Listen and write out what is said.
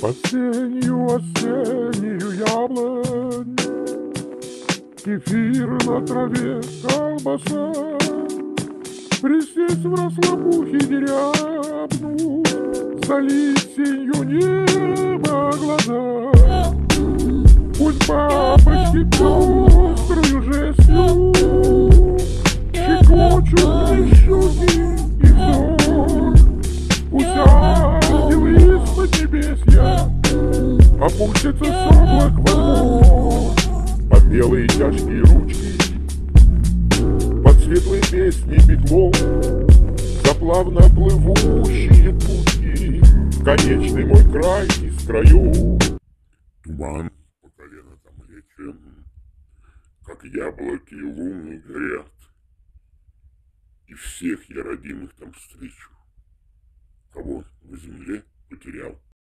Под сенью осеннюю яблонь. Кефир на траве колбаса. Присесть в расслабухе дерябну Залить сенью небо глаза. Пусть бабочки пеструю жестью Щекочут и взор Опустятся с облак во двор Под белые тяжкие ручки. Под светлые песни петлом За плавно плывущие пути. Конечный мой край из краев. Туман по колено там лечен. Как яблоки луны горят. И всех я родимых там встречу. Кого на земле потерял